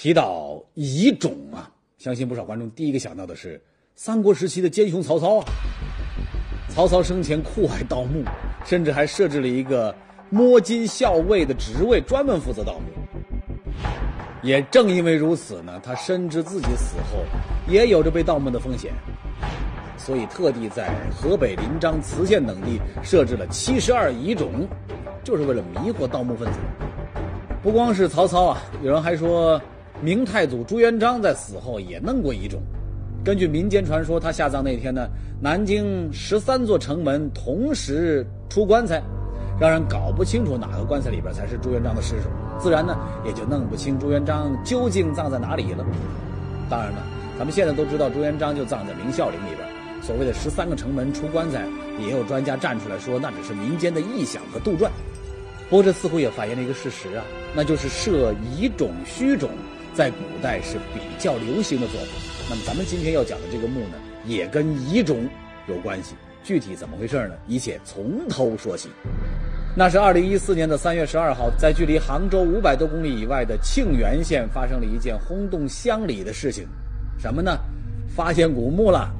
提到遗种啊，相信不少观众第一个想到的是三国时期的奸雄曹操啊。曹操生前酷爱盗墓，甚至还设置了一个摸金校尉的职位，专门负责盗墓。也正因为如此呢，他深知自己死后也有着被盗墓的风险，所以特地在河北临漳、磁县等地设置了七十二遗种，就是为了迷惑盗墓分子。不光是曹操啊，有人还说。明太祖朱元璋在死后也弄过遗种。根据民间传说，他下葬那天呢，南京十三座城门同时出棺材，让人搞不清楚哪个棺材里边才是朱元璋的尸首，自然呢也就弄不清朱元璋究竟葬在哪里了。当然了，咱们现在都知道朱元璋就葬在明孝陵里边。所谓的十三个城门出棺材，也有专家站出来说那只是民间的臆想和杜撰。不过这似乎也反映了一个事实啊，那就是设遗种虚种。在古代是比较流行的做法。那么咱们今天要讲的这个墓呢，也跟遗种有关系。具体怎么回事呢？一切从头说起。那是二零一四年的三月十二号，在距离杭州五百多公里以外的庆元县发生了一件轰动乡里的事情。什么呢？发现古墓了。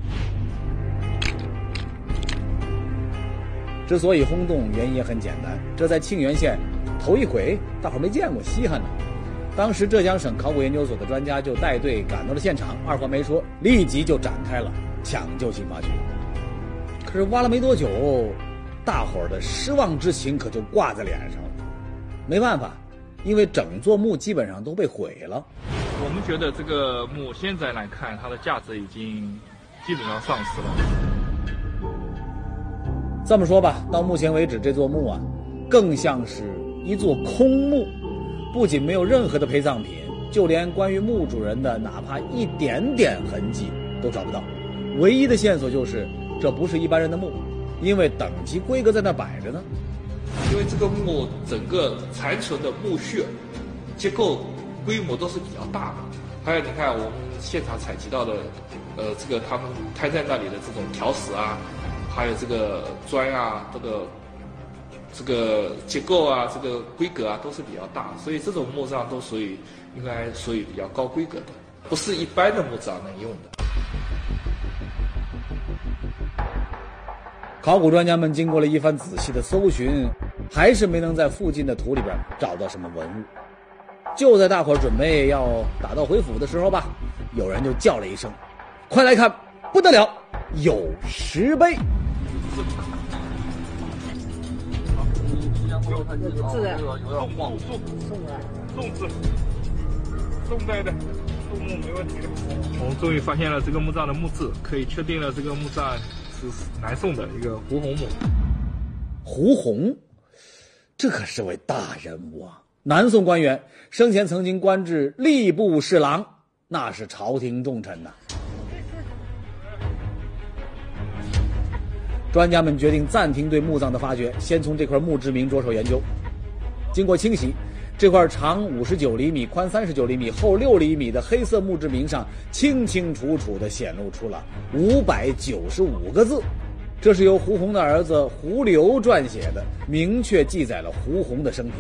之所以轰动，原因也很简单，这在庆元县头一回，大伙没见过，稀罕呢。当时浙江省考古研究所的专家就带队赶到了现场，二话没说，立即就展开了抢救性发掘。可是挖了没多久，大伙儿的失望之情可就挂在脸上了。没办法，因为整座墓基本上都被毁了。我们觉得这个墓现在来看，它的价值已经基本上丧失了。这么说吧，到目前为止，这座墓啊，更像是一座空墓。不仅没有任何的陪葬品，就连关于墓主人的哪怕一点点痕迹都找不到。唯一的线索就是，这不是一般人的墓，因为等级规格在那摆着呢。因为这个墓整个残存的墓穴结构规模都是比较大的，还有你看我们现场采集到的，呃，这个他们摊在那里的这种条石啊，还有这个砖啊，这个。这个结构啊，这个规格啊，都是比较大，所以这种墓葬都属于应该属于比较高规格的，不是一般的墓葬能用的。考古专家们经过了一番仔细的搜寻，还是没能在附近的土里边找到什么文物。就在大伙准备要打道回府的时候吧，有人就叫了一声：“快来看，不得了，有石碑！”宋字的，有点晃。宋宋宋字，宋代的宋墓没问题。我们终于发现了这个墓葬的墓志，可以确定了这个墓葬是南宋的一个胡洪墓。胡洪，这可是位大人物啊！南宋官员，生前曾经官至吏部侍郎，那是朝廷重臣呐。专家们决定暂停对墓葬的发掘，先从这块墓志铭着手研究。经过清洗，这块长五十九厘米、宽三十九厘米、厚六厘米的黑色墓志铭上，清清楚楚地显露出了五百九十五个字。这是由胡红的儿子胡流撰写的，明确记载了胡红的生平。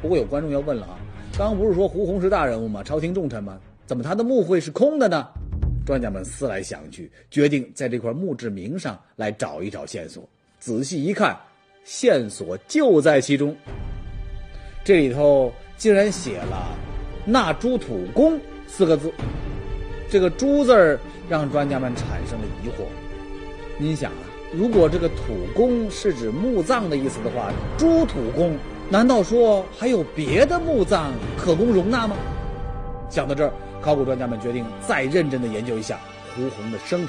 不过有观众要问了啊，刚刚不是说胡红是大人物吗？朝廷重臣吗？怎么他的墓会是空的呢？专家们思来想去，决定在这块墓志铭上来找一找线索。仔细一看，线索就在其中。这里头竟然写了“纳朱土公”四个字。这个“朱”字儿让专家们产生了疑惑。您想啊，如果这个“土公”是指墓葬的意思的话，“朱土公”难道说还有别的墓葬可供容纳吗？想到这儿。考古专家们决定再认真的研究一下胡洪的生平。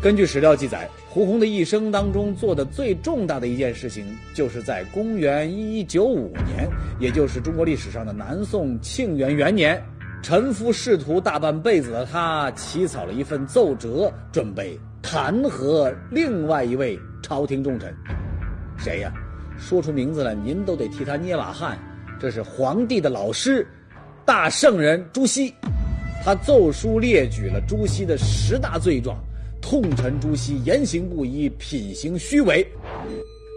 根据史料记载，胡洪的一生当中做的最重大的一件事情，就是在公元一一九五年，也就是中国历史上的南宋庆元元年，沉浮仕途大半辈子的他，起草了一份奏折，准备弹劾另外一位朝廷重臣。谁呀？说出名字来，您都得替他捏把汗。这是皇帝的老师。大圣人朱熹，他奏书列举了朱熹的十大罪状，痛陈朱熹言行不一、品行虚伪。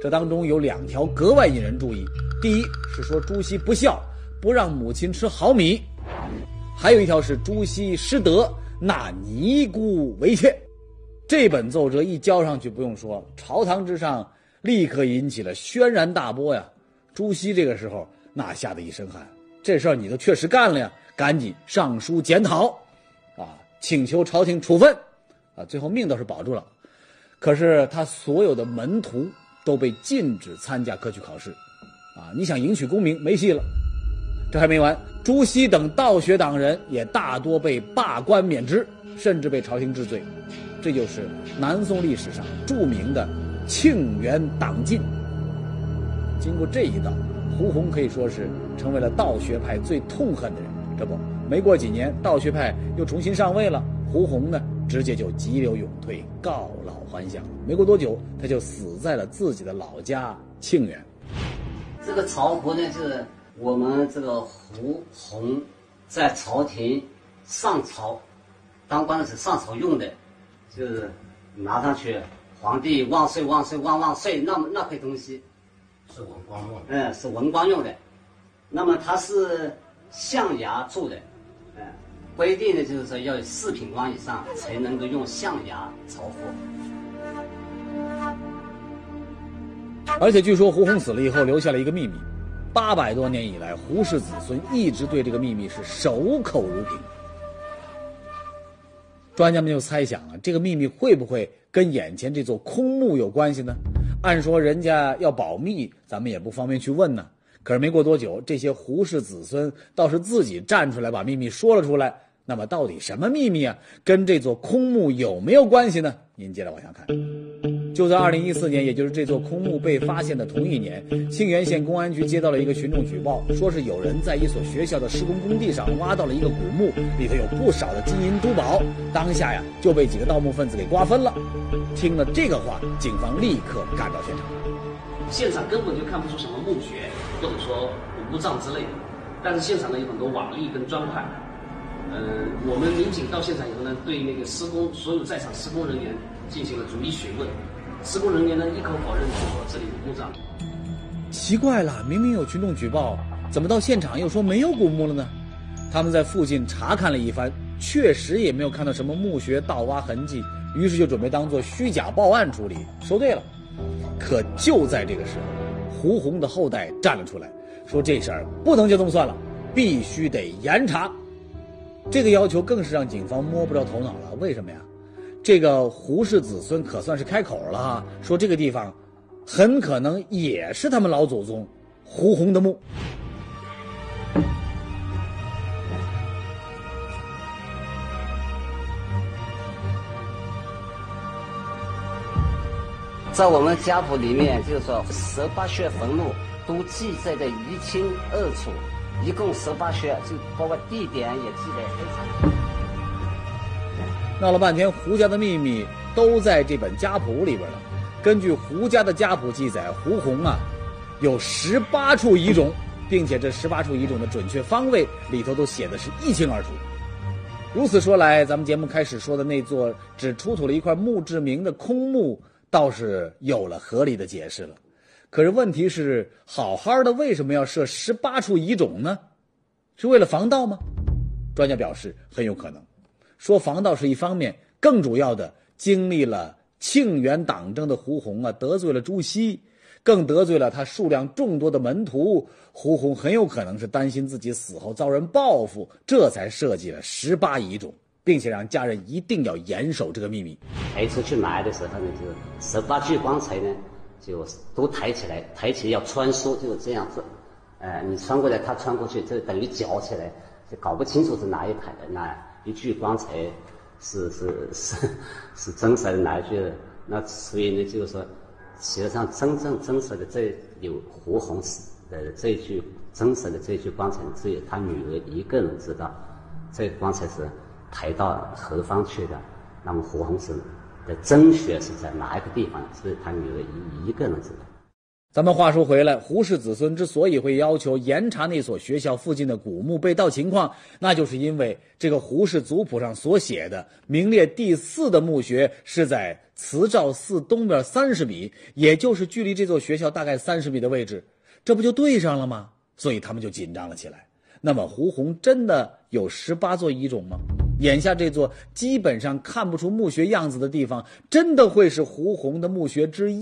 这当中有两条格外引人注意：第一是说朱熹不孝，不让母亲吃好米；还有一条是朱熹失德，纳尼姑为妾。这本奏折一交上去，不用说，朝堂之上立刻引起了轩然大波呀。朱熹这个时候那吓得一身汗，这事儿你都确实干了呀，赶紧上书检讨，啊，请求朝廷处分，啊，最后命倒是保住了。可是他所有的门徒都被禁止参加科举考试，啊，你想迎娶功名没戏了。这还没完，朱熹等道学党人也大多被罢官免职，甚至被朝廷治罪。这就是南宋历史上著名的庆元党禁。经过这一道，胡宏可以说是成为了道学派最痛恨的人。这不，没过几年，道学派又重新上位了，胡宏呢，直接就急流勇退，告老还乡。没过多久，他就死在了自己的老家庆元。这个曹胡呢，是。我们这个胡宏在朝廷上朝当官的时候上朝用的，就是拿上去“皇帝万岁万岁万万岁”那么那块东西，是文官用的。嗯，是文官用的。那么它是象牙做的，嗯，规定的就是说要有四品官以上才能够用象牙朝服。而且据说胡红死了以后留下了一个秘密。八百多年以来，胡氏子孙一直对这个秘密是守口如瓶。专家们就猜想啊，这个秘密会不会跟眼前这座空墓有关系呢？按说人家要保密，咱们也不方便去问呢。可是没过多久，这些胡氏子孙倒是自己站出来把秘密说了出来。那么到底什么秘密啊？跟这座空墓有没有关系呢？您接着往下看。就在二零一四年，也就是这座空墓被发现的同一年，庆元县公安局接到了一个群众举报，说是有人在一所学校的施工工地上挖到了一个古墓，里头有不少的金银珠宝。当下呀，就被几个盗墓分子给瓜分了。听了这个话，警方立刻赶到现场。现场根本就看不出什么墓穴，或者说古墓葬之类的，但是现场呢有很多瓦砾跟砖块。呃，我们民警到现场以后呢，对那个施工所有在场施工人员进行了逐一询问，施工人员呢一口否认说这里有墓葬。奇怪了，明明有群众举报，怎么到现场又说没有古墓了呢？他们在附近查看了一番，确实也没有看到什么墓穴盗挖痕迹，于是就准备当做虚假报案处理，收队了。可就在这个时候，胡红的后代站了出来，说这事儿不能就这么算了，必须得严查。这个要求更是让警方摸不着头脑了。为什么呀？这个胡氏子孙可算是开口了哈，说这个地方很可能也是他们老祖宗胡宏的墓。在我们家谱里面，就是说十八穴坟墓都记载的一清二楚。一共十八穴，就包括地点也记得非常。闹了半天，胡家的秘密都在这本家谱里边了。根据胡家的家谱记载，胡宏啊，有十八处遗冢，并且这十八处遗冢的准确方位里头都写的是一清二楚。如此说来，咱们节目开始说的那座只出土了一块墓志铭的空墓，倒是有了合理的解释了。可是问题是，好好的为什么要设十八处遗冢呢？是为了防盗吗？专家表示很有可能。说防盗是一方面，更主要的，经历了庆元党争的胡宏啊，得罪了朱熹，更得罪了他数量众多的门徒。胡宏很有可能是担心自己死后遭人报复，这才设计了十八遗冢，并且让家人一定要严守这个秘密。抬出去埋的时候呢，就十八具棺材呢。就都抬起来，抬起来要穿梭，就是这样子。哎，你穿过来，他穿过去，这等于绞起来，就搞不清楚是哪一排的，哪一具棺材是是是是真实的哪一具。那所以呢，就是说，实际上真正真实的这有胡红的这一具真实的这一具棺材，只有他女儿一个人知道，这棺材是抬到何方去的。那么胡红是。的真穴是在哪一个地方？是他女儿一一个人知道。咱们话说回来，胡氏子孙之所以会要求严查那所学校附近的古墓被盗情况，那就是因为这个胡氏族谱上所写的名列第四的墓穴是在慈照寺东边三十米，也就是距离这座学校大概三十米的位置，这不就对上了吗？所以他们就紧张了起来。那么胡宏真的有十八座遗冢吗？眼下这座基本上看不出墓穴样子的地方，真的会是胡宏的墓穴之一？